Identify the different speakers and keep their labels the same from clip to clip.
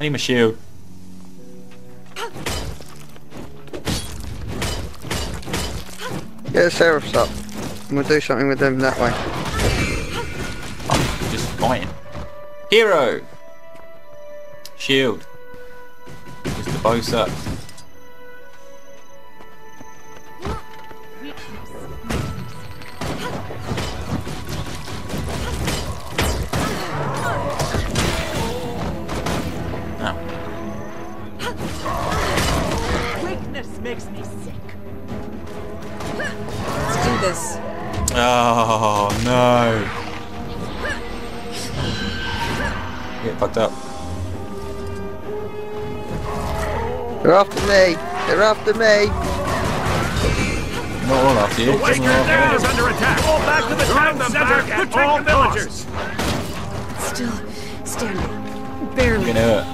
Speaker 1: I need my shield.
Speaker 2: Get the Seraphs up. And we'll do something with them that way.
Speaker 1: I'm just fighting. Hero! Shield. Mr. Bow sucks.
Speaker 3: Let's do this.
Speaker 1: Oh no. Get fucked up.
Speaker 2: They're after me. They're after me.
Speaker 1: Not all after you.
Speaker 4: Waker
Speaker 1: Some are after
Speaker 4: there
Speaker 1: me.
Speaker 4: is under attack. Fall back to the town center. Protect the villagers.
Speaker 3: Still standing. Barely.
Speaker 1: Gonna hurt. Ah.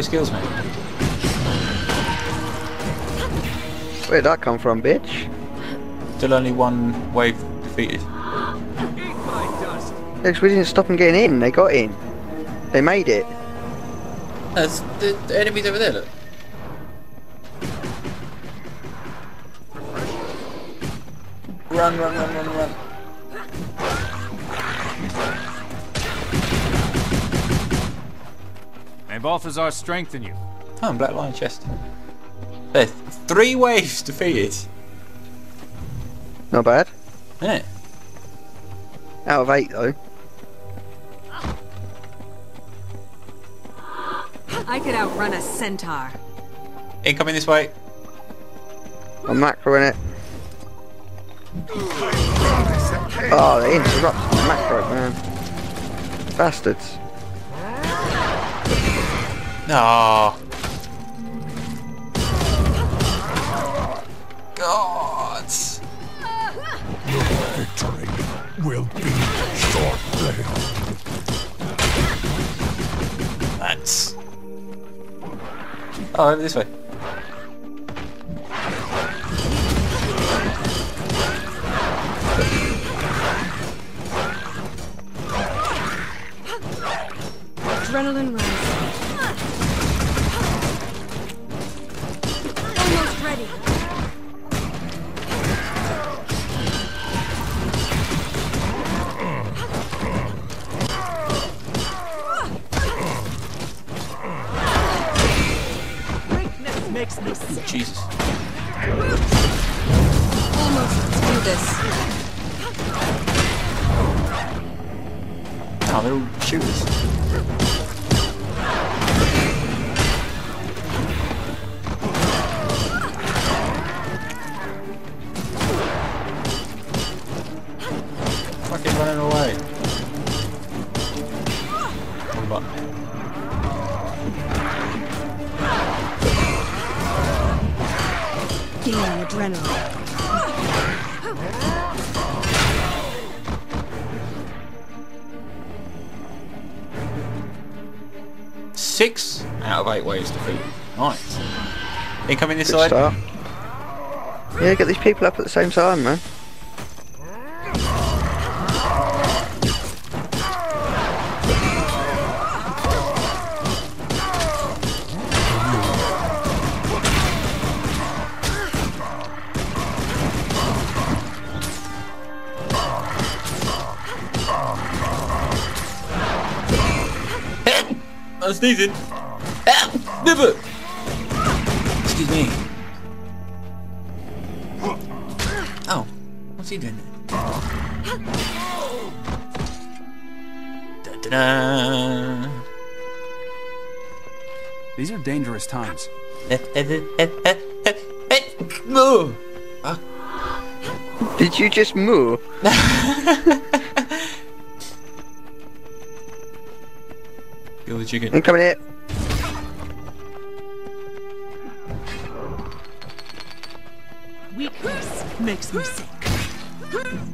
Speaker 1: Pro skills, mate.
Speaker 2: Where'd that come from, bitch?
Speaker 1: Still only one wave defeated.
Speaker 4: Eat.
Speaker 2: Because we didn't stop them getting in. They got in. They made it.
Speaker 1: There's the, the enemies over there, look. Run, run, run, run, run.
Speaker 4: May Balthazar strengthen you.
Speaker 1: Oh, Black Lion chest. There's three waves defeated.
Speaker 2: Not bad.
Speaker 1: Isn't?
Speaker 2: Out of eight, though.
Speaker 3: I could outrun a centaur.
Speaker 1: Incoming this way.
Speaker 2: I'm macroing it. Oh, they interrupted the macro, man. Bastards.
Speaker 1: No. God.
Speaker 5: Victory will be short-lived.
Speaker 1: That's. Oh, this way.
Speaker 3: Adrenaline
Speaker 1: eight waves defeated. Nice. Incoming this
Speaker 2: Good
Speaker 1: side.
Speaker 2: start. Yeah, get these people up at the same time, man.
Speaker 1: I'm sneezing. Nibber. Excuse me. Oh, what's he doing there? Da da da.
Speaker 4: These are dangerous times.
Speaker 1: No.
Speaker 2: Did you just moo?
Speaker 1: Kill the chicken.
Speaker 2: I'm coming here.
Speaker 6: makes me sick.
Speaker 1: Adrenaline.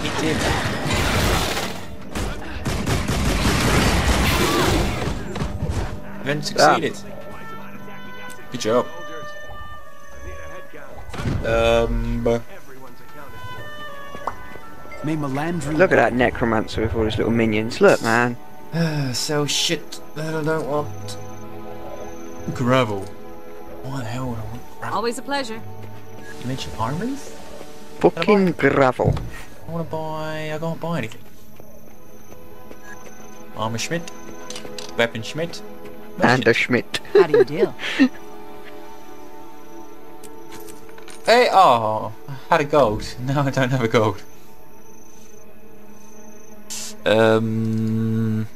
Speaker 1: He did Then ah. succeeded. Good job. Um...
Speaker 7: May Melandru
Speaker 2: Look at that necromancer with all his little minions. Look, man.
Speaker 1: sell shit that I don't want. Gravel. Why the hell would I want gravel?
Speaker 3: Always a pleasure.
Speaker 1: You mentioned armories?
Speaker 2: Fucking gravel.
Speaker 1: I want to buy. I can't buy anything. Armor Schmidt. Weapon Schmidt.
Speaker 2: And a Schmidt.
Speaker 6: How do you do?
Speaker 1: Hey, oh, I had a gold. No, I don't have a gold. Um,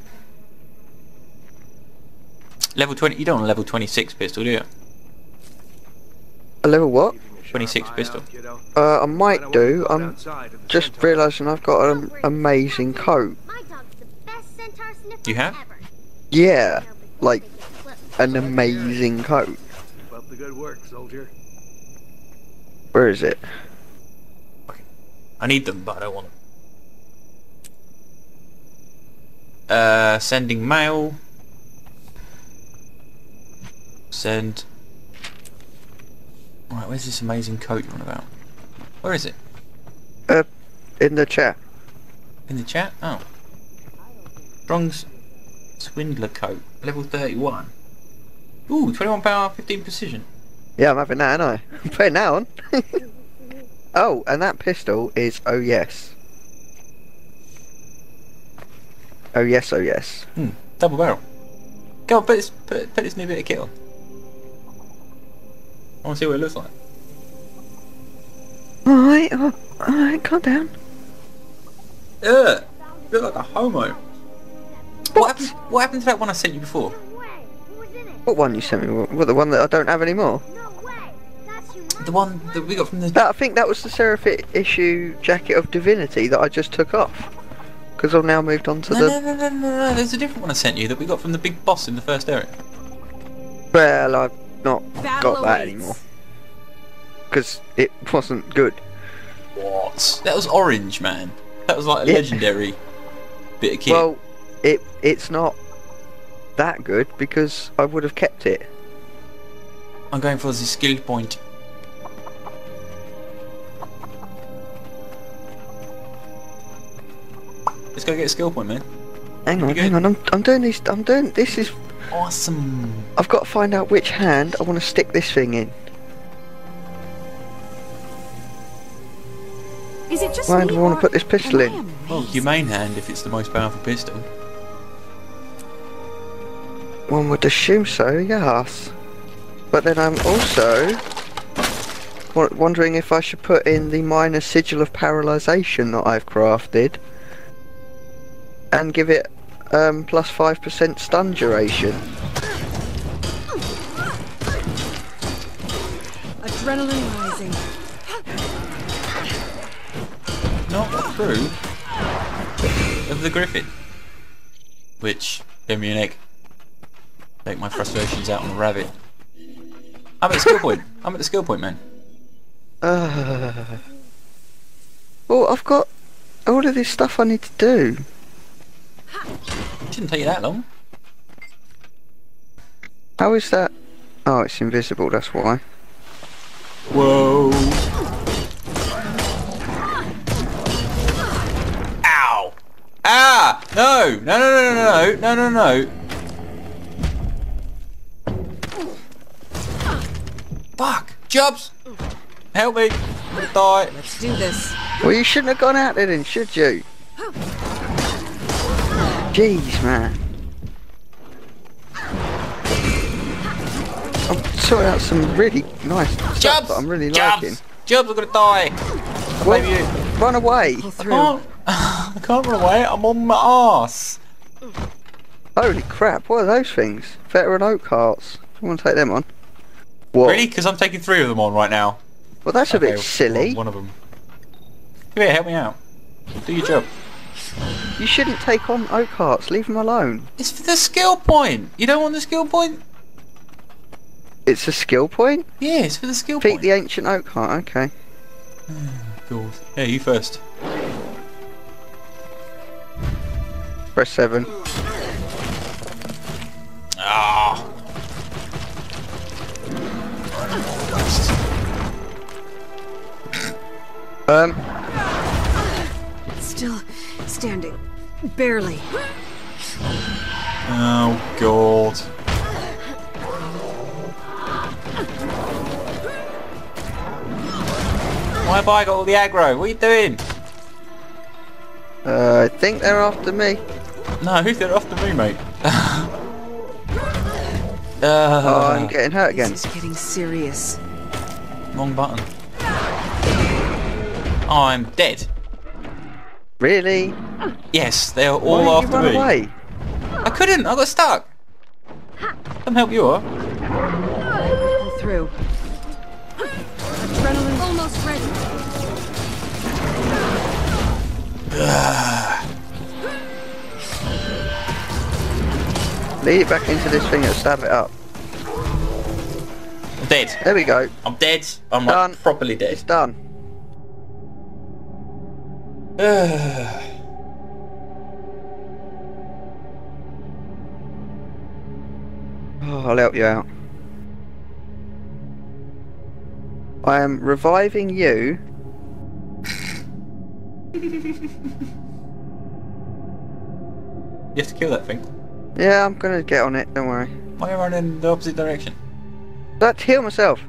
Speaker 1: level 20. You don't want a level 26 pistol, do you?
Speaker 2: A level what?
Speaker 1: 26 pistol.
Speaker 2: Uh, I might do. I'm just realising I've got an amazing coat.
Speaker 8: My dog's the best centaur sniffer
Speaker 1: You have?
Speaker 2: Yeah, like an amazing coat.
Speaker 4: Keep up the good work, soldier.
Speaker 2: Where is it?
Speaker 1: I need them, but I don't want them. Uh, sending mail. Send. Right, where's this amazing coat you're on about? Where is it?
Speaker 2: Uh, in the chat.
Speaker 1: In the chat? Oh. Strong's Swindler coat, level 31. Ooh, 21 power, 15 precision.
Speaker 2: Yeah, I'm having that, aren't I? I'm putting that on. oh, and that pistol is oh yes. Oh yes, oh yes.
Speaker 1: Hmm, double barrel. Go on, put this, put, put this new bit of kit on. I want to see what it looks like.
Speaker 2: Alright, oh, alright, calm down.
Speaker 1: Ugh! Look like a homo. What happened, what happened to that one I sent you before?
Speaker 8: What was in it?
Speaker 2: What one you sent me? What, what, the one that I don't have anymore?
Speaker 8: No way. That's humongous.
Speaker 1: The one that we got from the...
Speaker 2: That, I think that was the Seraphit issue jacket of divinity that I just took off. Because I've now moved on to
Speaker 1: No,
Speaker 2: the.
Speaker 1: no, no, no, no, no, there's a different one I sent you that we got from the big boss in the first area.
Speaker 2: Well, I've not
Speaker 3: Battle
Speaker 2: got that
Speaker 3: awaits.
Speaker 2: anymore. Because it wasn't good.
Speaker 1: What? That was orange, man. That was like a
Speaker 2: Yeah.
Speaker 1: legendary bit of kit.
Speaker 2: Well, it it's not that good because I would have kept it.
Speaker 1: I'm going for the skill point. Let's go get a skill point, man.
Speaker 2: Hang on, hang on. I'm I'm doing this. I'm doing this is.
Speaker 1: Awesome.
Speaker 2: I've got to find out which hand I want to stick this thing in.
Speaker 3: Is it just
Speaker 2: Why do I want to put this pistol in?
Speaker 1: Well,
Speaker 3: amazed?
Speaker 1: your main hand if it's the most powerful pistol.
Speaker 2: One would assume so, yes. But then I'm also wa- wondering if I should put in the minor sigil of paralysation that I've crafted and give it um, plus 5% stun duration.
Speaker 3: Adrenaline rising.
Speaker 1: Not true. Of the Griffin. Which gave me an egg. Take my frustrations out on the rabbit. I'm at the skill point. I'm at the skill point, man.
Speaker 2: Uh, well, I've got all of this stuff I need to do.
Speaker 1: It shouldn't take you that long.
Speaker 2: How is that? Oh, it's invisible, that's why.
Speaker 1: Whoa. Ow! Ah! No! No, no, no, no, no, no, no, no. Fuck! Jobs! Help me! I'm gonna die.
Speaker 3: Let's do this.
Speaker 2: Well, you shouldn't have gone out there then, should you? Jeez, man. I'm sorting out some really nice stuff
Speaker 1: Jobs!
Speaker 2: that I'm really
Speaker 1: Jobs!
Speaker 2: liking.
Speaker 1: Jobs, I'm gonna die!
Speaker 2: Well,
Speaker 1: Maybe you.
Speaker 2: run away!
Speaker 1: I can't. I can't run away. I'm on my ass.
Speaker 2: Holy crap, what are those things? Veteran oak hearts. I want to take them on. What?
Speaker 1: Really? Because I'm taking three of them on right now.
Speaker 2: Well, that's a
Speaker 1: Okay,
Speaker 2: bit silly.
Speaker 1: One of them. Come here, help me out. Do your job.
Speaker 2: You shouldn't take on oak hearts. Leave them alone.
Speaker 1: It's for the skill point. You don't want the skill point?
Speaker 2: It's a skill point.
Speaker 1: Yeah, it's for the skill
Speaker 2: Defeat
Speaker 1: point.
Speaker 2: the ancient oak heart. Okay.
Speaker 1: Cool. Yeah, you first.
Speaker 2: Press 7.
Speaker 1: Ah.
Speaker 2: Um,
Speaker 3: Still standing. Barely.
Speaker 1: Oh god. Why have I got all the aggro? What are you doing?
Speaker 2: uh, I think they're after me.
Speaker 1: No, who's there after me, mate?
Speaker 2: Oh,
Speaker 1: uh,
Speaker 2: I'm getting hurt again.
Speaker 3: This is getting serious.
Speaker 1: wrong button. Oh, I'm dead.
Speaker 2: Really?
Speaker 1: Yes, they are
Speaker 2: Why
Speaker 1: all
Speaker 2: did you
Speaker 1: after
Speaker 2: run
Speaker 1: me.
Speaker 2: away?
Speaker 1: I couldn't. I got stuck. Come help you up.
Speaker 3: Pull through. Adrenaline almost ready.
Speaker 2: Lead it back into this thing and stab it up.
Speaker 1: I'm dead.
Speaker 2: There we go.
Speaker 1: I'm dead. I'm like
Speaker 2: Done.
Speaker 1: properly dead.
Speaker 2: It's done. Oh, I'll help you out. I am reviving you.
Speaker 1: You have to kill that thing.
Speaker 2: Yeah, I'm gonna get on it, don't worry.
Speaker 1: Why are you running in the opposite direction?
Speaker 2: Let's heal myself.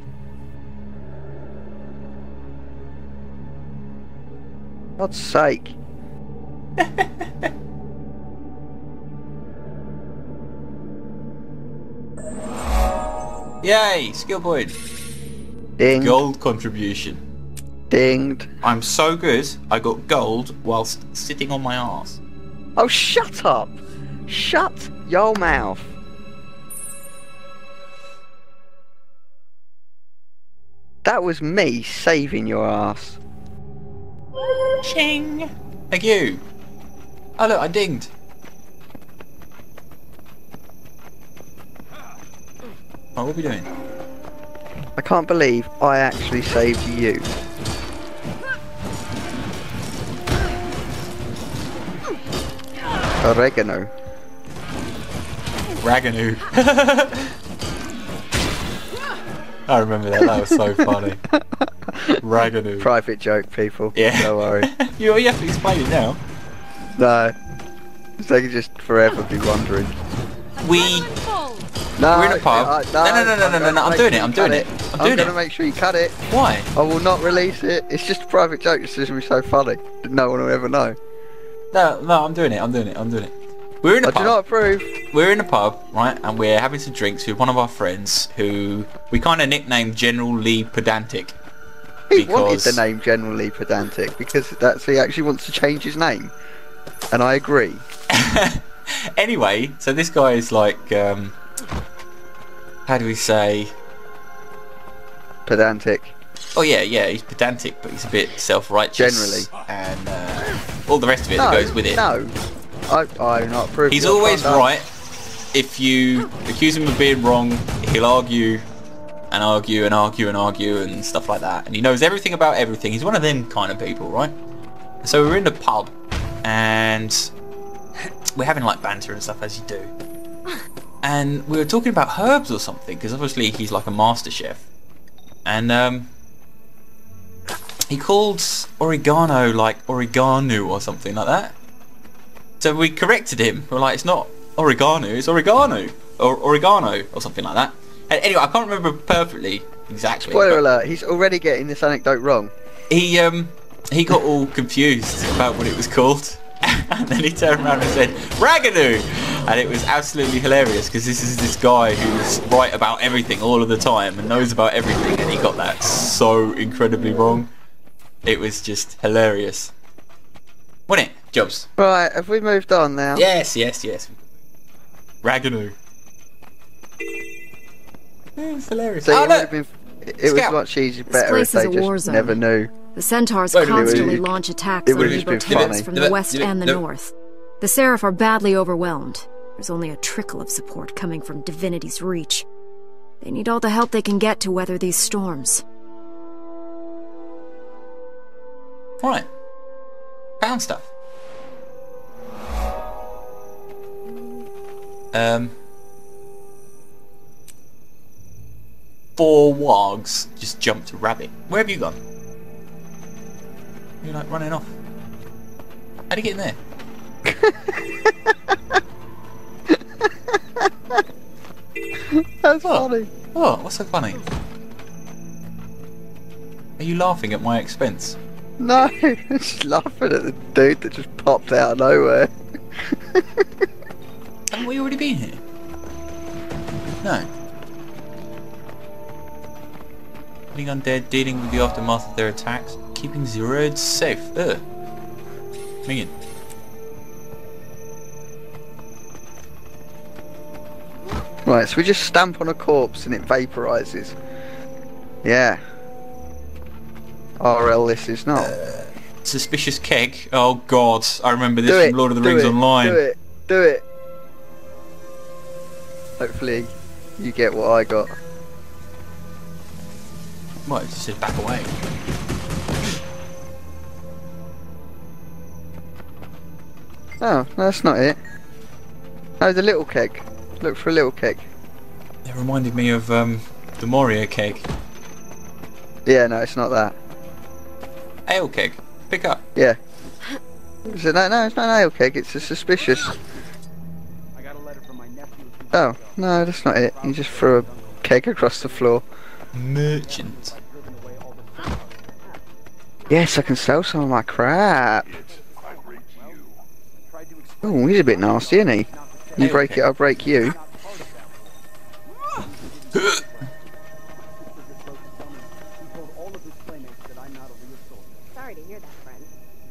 Speaker 2: God's sake.
Speaker 1: Yay! Skill point.
Speaker 2: Dinged.
Speaker 1: Gold contribution.
Speaker 2: Dinged.
Speaker 1: I'm so good. I got gold whilst sitting on my ass.
Speaker 2: Oh, shut up! Shut your mouth. That was me saving your ass.
Speaker 1: Ching. Thank you. Oh look, I dinged. Oh, what are we doing?
Speaker 2: I can't believe I actually saved you. Oregano.
Speaker 1: Raganoo. I remember that. That was so funny. Raganoo.
Speaker 2: Private joke, people.
Speaker 1: Yeah.
Speaker 2: Don't worry.
Speaker 1: you, you have to explain it now.
Speaker 2: No. They can just forever be wondering.
Speaker 1: We
Speaker 2: No,
Speaker 1: We're in a pub.
Speaker 2: I-
Speaker 1: No, no, no, no, no, no, no, I'm doing
Speaker 2: sure
Speaker 1: it, I'm doing
Speaker 2: cut
Speaker 1: it, I'm
Speaker 2: I'm
Speaker 1: doing it.
Speaker 2: I'm gonna make sure you cut it.
Speaker 1: why?
Speaker 2: I will not release it. It's just a private joke. It's just gonna be so funny. that No one will ever know.
Speaker 1: No, no, I'm doing it. I'm doing it. I'm doing it. We're in a
Speaker 2: I do not approve.
Speaker 1: We're in a pub, right, and we're having some drinks with one of our friends who we kind of nicknamed General Lee Pedantic.
Speaker 2: He wanted the name generally pedantic because that's he actually wants to change his name, and I agree.
Speaker 1: anyway, so this guy is like, um, how do we say?
Speaker 2: Pedantic.
Speaker 1: Oh yeah, yeah, he's pedantic, but he's a bit self-righteous.
Speaker 2: Generally.
Speaker 1: and uh, all the rest of it
Speaker 2: No,
Speaker 1: that goes with it.
Speaker 2: no, I I do not approve.
Speaker 1: He's always right. If you accuse him of being wrong, he'll argue and argue and argue and argue and stuff like that. And he knows everything about everything. He's one of them kind of people, right? So we're in the pub and we're having like banter and stuff as you do. And we were talking about herbs or something because obviously he's like a master chef. And um, he called oregano like oregano or something like that. So we corrected him. We're like, it's not oregano, it's oregano or oregano or something like that. And anyway, I can't remember perfectly exactly.
Speaker 2: Spoiler alert: He's already getting this anecdote wrong.
Speaker 1: He um he got all confused about what it was called, and then he turned around and said raganoo, and it was absolutely hilarious because this is this guy who's right about everything all of the time and knows about everything, and he got that so incredibly wrong. It was just hilarious, wasn't it, Jobs?
Speaker 2: Right, have we moved on now?
Speaker 1: Yes, yes, yes. Raganoo. Yeah, it's hilarious.
Speaker 2: So
Speaker 1: oh,
Speaker 2: it would
Speaker 1: look!
Speaker 2: have been. It was
Speaker 1: Scout.
Speaker 2: much easier, better
Speaker 3: place
Speaker 2: if they
Speaker 3: is a war
Speaker 2: just
Speaker 3: zone.
Speaker 2: never knew.
Speaker 3: The Centaurs
Speaker 1: Wait
Speaker 3: constantly
Speaker 2: it-
Speaker 3: launch attacks on
Speaker 2: would've just
Speaker 3: Nebo
Speaker 2: been
Speaker 3: terrorists
Speaker 2: funny.
Speaker 3: from the west and the north. The Seraph are badly overwhelmed. There's only a trickle of support coming from Divinity's reach. They need all the help they can get to weather these storms.
Speaker 1: Right. Found stuff. Um, four wargs just jumped a rabbit. Where have you gone? You're like running off. How'd you get in there?
Speaker 2: That's
Speaker 1: What?
Speaker 2: funny.
Speaker 1: What? What's so funny? Are you laughing at my expense?
Speaker 2: No, just laughing at the dude that just popped out of nowhere.
Speaker 1: Haven't we already been here? No. Putting undead, dealing with the aftermath of their attacks, keeping zeroed safe. Ugh. Minion.
Speaker 2: Right, so we just stamp on a corpse and it vaporizes. Yeah. RL this is not.
Speaker 1: Uh, suspicious keg. Oh god, I remember this from. Lord of the
Speaker 2: do
Speaker 1: Rings
Speaker 2: it,
Speaker 1: Online.
Speaker 2: Do it. Do it. Hopefully you get what I got.
Speaker 1: What? It just said back away.
Speaker 2: Oh, no, that's not it. Oh, the little keg. Look for a little keg.
Speaker 1: It reminded me of um, the Moria keg.
Speaker 2: Yeah, no, it's not that.
Speaker 1: Ale keg. Pick up.
Speaker 2: Yeah. Is it no, no, it's not an ale keg, it's a suspicious.
Speaker 7: I got a letter from my nephew.
Speaker 2: Oh, no, that's not it. You just threw a keg across the floor.
Speaker 1: Merchant.
Speaker 2: Yes, I can sell some of my crap. Oh, he's a bit nasty, isn't he? You
Speaker 1: Hey,
Speaker 2: break
Speaker 1: okay.
Speaker 2: it, I'll break you.
Speaker 8: Sorry to hear that, friend.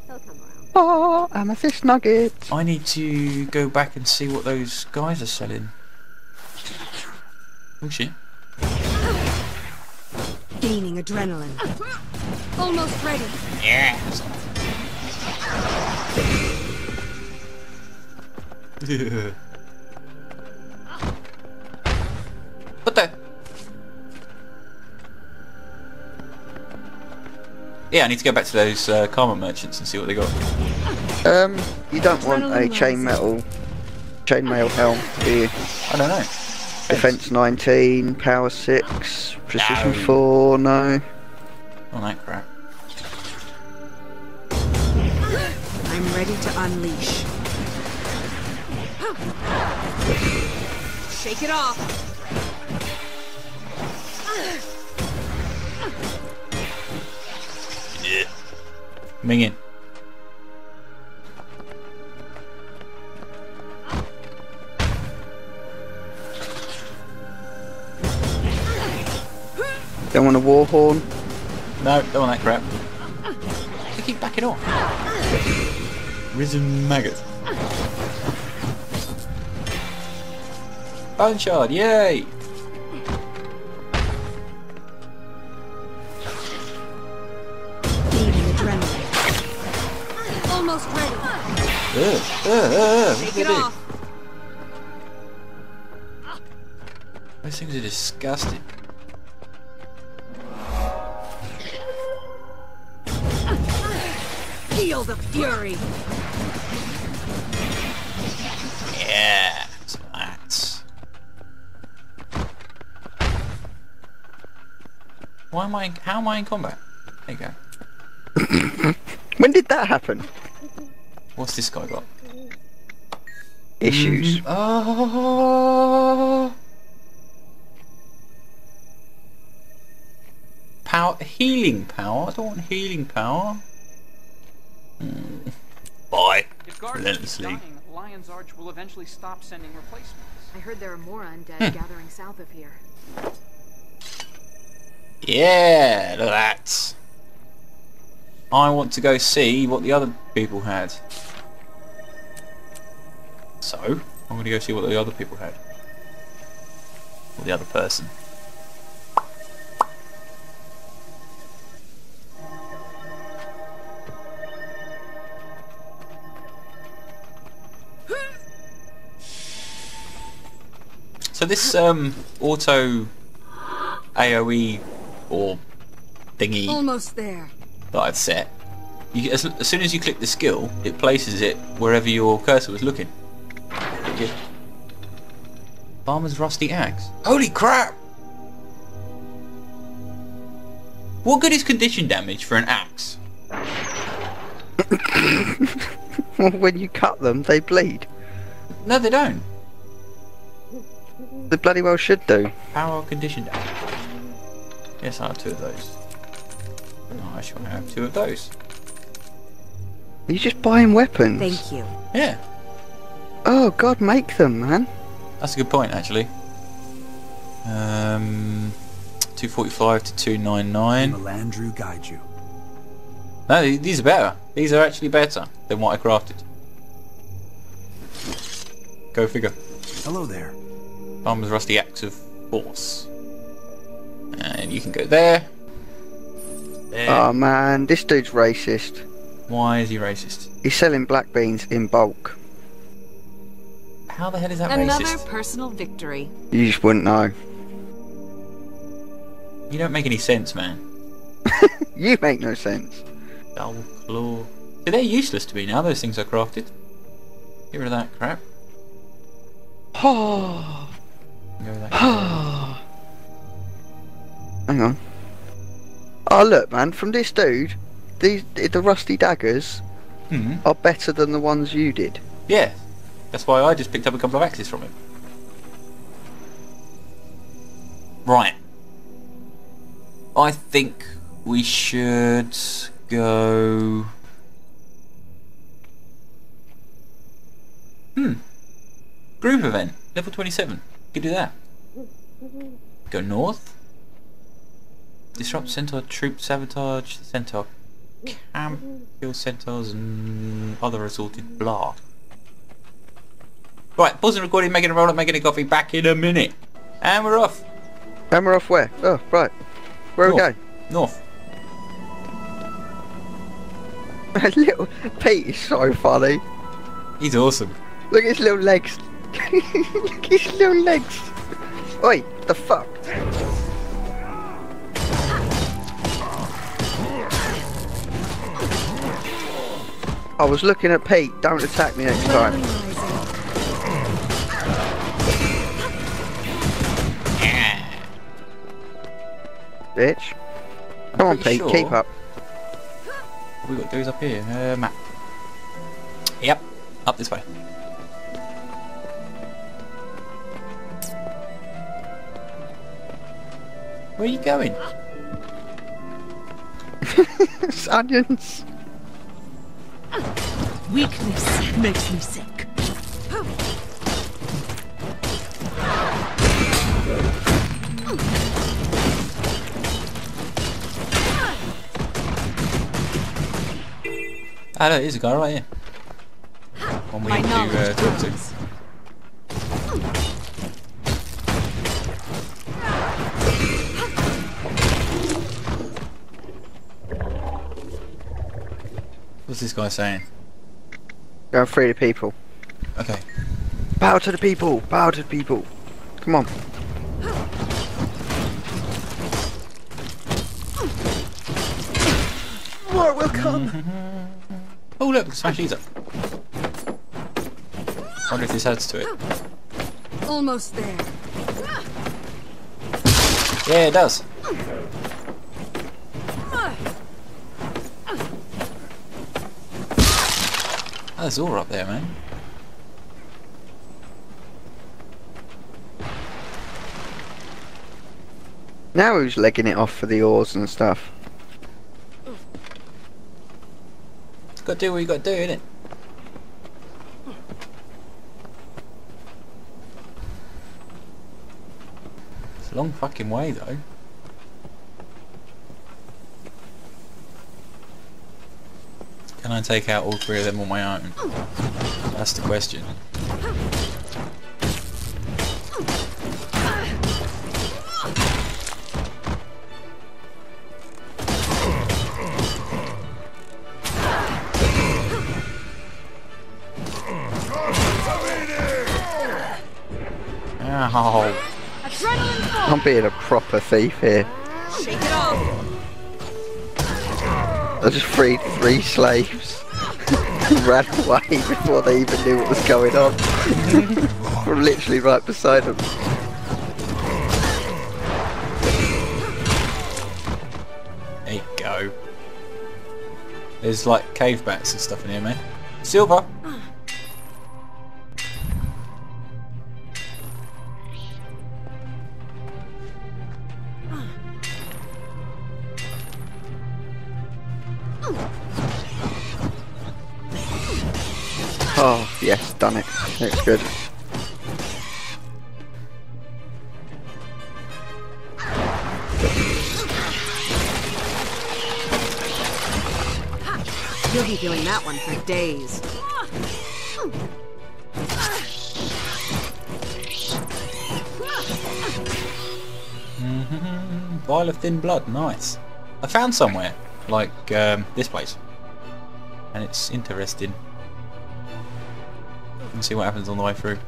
Speaker 8: He'll come around.
Speaker 2: Oh, amethyst nuggets.
Speaker 1: I need to go back and see what those guys are selling. Oh shit.
Speaker 9: Gaining adrenaline.
Speaker 8: Almost ready.
Speaker 1: Yeah. what the? Yeah, I need to go back to those uh, karma merchants and see what they got.
Speaker 2: Um, you don't want a
Speaker 9: Adrenaline
Speaker 2: chainmetal, chainmail helm, do you?
Speaker 1: I don't know.
Speaker 2: Defense 19, power 6, precision
Speaker 1: No.
Speaker 2: 4, no.
Speaker 1: All that crap.
Speaker 9: I'm ready to unleash. Shake it off. Yeah.
Speaker 1: Mingin.
Speaker 2: Don't want a war horn.
Speaker 1: No, don't want that crap. They keep backing off. Risen maggot. Bone shard, yay!
Speaker 9: Gaining adrenaline.
Speaker 8: Almost ready.
Speaker 1: Ugh, ugh, ugh, ugh, what
Speaker 9: Shake
Speaker 1: do
Speaker 9: it
Speaker 1: they do?
Speaker 9: off.
Speaker 1: Those things are disgusting.
Speaker 9: Feel the fury.
Speaker 1: Yeah, so that's... Why am I, how am I in combat? There you go.
Speaker 2: When did that happen?
Speaker 1: What's this guy got?
Speaker 2: Issues. Mm, ah.
Speaker 1: Oh. Power, healing power. I don't want healing power. Hmm. Bye.
Speaker 10: If guards
Speaker 1: Relentlessly.
Speaker 10: keep dying, Lion's Arch will eventually stop sending replacements.
Speaker 3: I heard there are more undead
Speaker 1: Hmm.
Speaker 3: gathering south of here.
Speaker 1: Yeah, look at that. I want to go see what the other people had. So, I'm going to go see what the other people had. Or the other person. So this um, auto AOE or thingy
Speaker 9: Almost there.
Speaker 1: that I've set, you, as, as soon as you click the skill, it places it wherever your cursor was looking. Pretty. Farmer's rusty axe. Holy crap! What good is condition damage for an axe?
Speaker 2: when you cut them, they bleed.
Speaker 1: No, they don't.
Speaker 2: They bloody well should do.
Speaker 1: Power condition damage. Yes, I have two of those. No, I shall have two of those.
Speaker 2: Are you just buying weapons?
Speaker 9: Thank you.
Speaker 1: Yeah,
Speaker 2: Oh god, make them, man.
Speaker 1: that's a good point actually. Um, 245 to 299.
Speaker 5: Melandru guide you.
Speaker 1: No, these are better. These are actually better than what I crafted. Go figure.
Speaker 5: Hello there.
Speaker 1: Farmer's Rusty Axe of Force. And you can go there. There.
Speaker 2: Oh man, this dude's racist.
Speaker 1: Why is he racist?
Speaker 2: He's selling black beans in bulk.
Speaker 1: How the hell is that
Speaker 9: Another
Speaker 1: racist?
Speaker 9: personal victory.
Speaker 2: You just wouldn't know.
Speaker 1: You don't make any sense, man.
Speaker 2: You make no sense.
Speaker 1: Dull claw. See, they're useless to me now, those things I crafted. Get rid of that crap.
Speaker 2: Oh, Hang on. Oh look, man, from this dude, these the rusty daggers
Speaker 1: hmm.
Speaker 2: are better than the ones you did.
Speaker 1: Yeah. That's why I just picked up a couple of axes from him. Right. I think we should go... Hmm. Group event. Level 27. Could do that. Go north. Disrupt centaur troop sabotage the centaur camp kill centaurs and other assorted blah. Right, pausing recording, making a roll up, making a coffee, back in a minute. And we're off.
Speaker 2: And we're off where? Oh, right. Where are we
Speaker 1: North.
Speaker 2: going?
Speaker 1: North.
Speaker 2: Little Pete is so funny.
Speaker 1: He's awesome.
Speaker 2: Look at his little legs. Look at his little legs. Oi, the fuck? I was looking at Pete. Don't attack me next time. Bitch. Come on, Pete.
Speaker 1: sure-
Speaker 2: Keep up.
Speaker 1: What we got to do is up here. Uh, map. Yep. Up this way. Where are you going?
Speaker 2: it's onions.
Speaker 6: Weakness makes me sick.
Speaker 1: Ah, no, here's a guy right here. One we
Speaker 9: My
Speaker 1: need to uh,
Speaker 9: knowledge
Speaker 1: talk to. This guy saying?
Speaker 2: Go and free the people.
Speaker 1: Okay.
Speaker 2: Bow to the people. Bow to the people. Come on. More will come.
Speaker 1: Oh look, smash these up. Wonder if this adds to it.
Speaker 9: Almost there.
Speaker 1: Yeah, it does. There's Zora up there, man.
Speaker 2: Now who's legging it off for the oars and stuff?
Speaker 1: Got to do what you got to do, innit? It's a long fucking way, though. Can I take out all three of them on my own? That's the question. Ow.
Speaker 2: I'm being a proper thief here.
Speaker 9: Shake it off.
Speaker 2: I just freed three slaves. Ran away before they even knew what was going on. We're literally right beside him.
Speaker 1: There you go. There's like cave bats and stuff in here, man. Silver.
Speaker 2: Done it. Looks good.
Speaker 9: You'll be feeling that one for days.
Speaker 1: Vial of thin blood, nice. I found somewhere, like um, this place. And it's interesting. You can see what happens on the way through.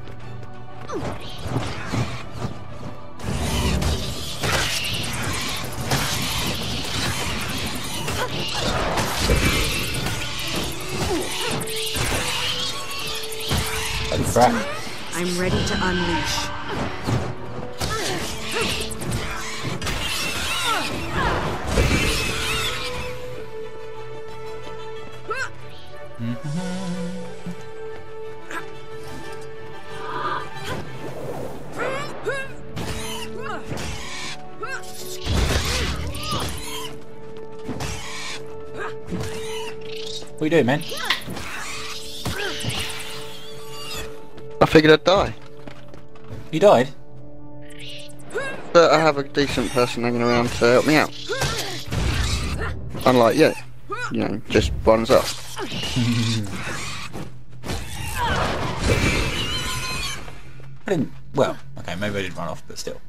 Speaker 1: Holy crap.
Speaker 9: I'm ready to unleash. Mm-hmm.
Speaker 1: What are you doing, man?
Speaker 2: I figured I'd die.
Speaker 1: You died?
Speaker 2: But I have a decent person hanging around to help me out. Unlike you. You know, just one's up.
Speaker 1: I didn't. Well, okay, maybe I did run off, but still.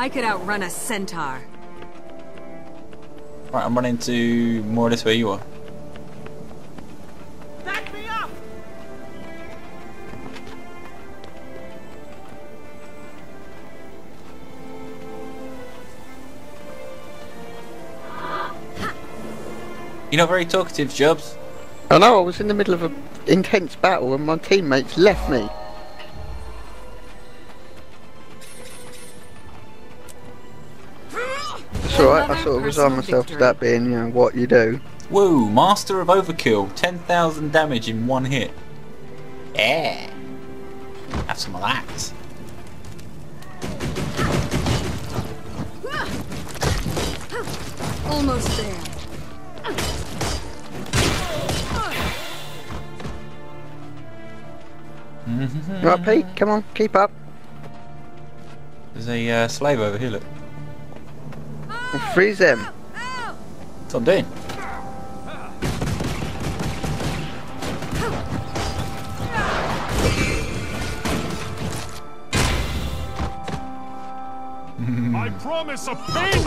Speaker 9: I could outrun a centaur.
Speaker 1: Right, I'm running to more or less where you are.
Speaker 4: Back me up!
Speaker 1: You're not very talkative, Jobs.
Speaker 2: I know, I was in the middle of an intense battle and my teammates left me. Alright, I sort of resigned myself to that being, you know, what you do.
Speaker 1: Woo! Master of Overkill. 10,000 damage in one hit. Yeah. Have some of that.
Speaker 9: Almost there.
Speaker 2: Right, Pete, come on, keep up.
Speaker 1: There's a uh, slave over here, look.
Speaker 2: Freeze them.
Speaker 1: That's what I'm doing.
Speaker 4: I promise a painful